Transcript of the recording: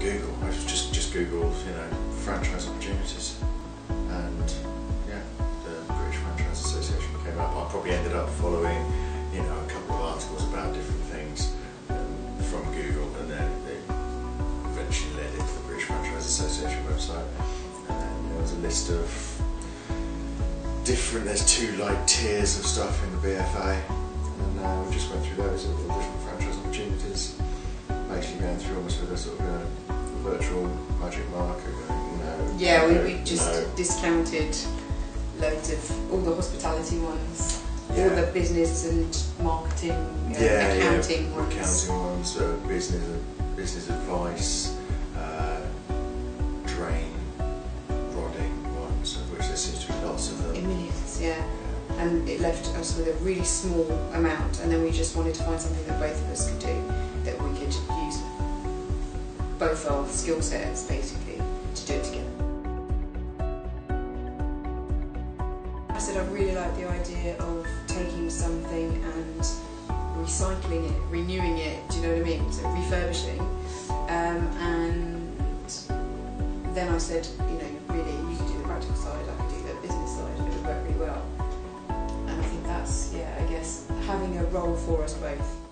Google. Just just Googled, you know, franchise opportunities, and yeah, the British Franchise Association came up. I probably ended up following, you know, a couple of articles about different things um, from Google, and then they eventually led into the British Franchise Association website. And then there was a list of different. There's two like tiers of stuff in the BFA, and uh, we just went through those virtual magic marker. Going, no, Yeah, we, no, we just no. discounted loads of all the hospitality ones, all the business and marketing, uh, yeah, accounting yeah, ones. accounting ones, uh, business business advice, uh, drain rodding ones, of which there seems to be lots of them. In millions, yeah. Yeah. And it left us with a really small amount, and then we just wanted to find something that both of us could do, both our skill sets basically to do it together. I said I really like the idea of taking something and recycling it, renewing it, do you know what I mean? So refurbishing. Um, and then I said, you know, really, you could do the practical side, I could do the business side, it would work really well. And I think that's, yeah, I guess having a role for us both.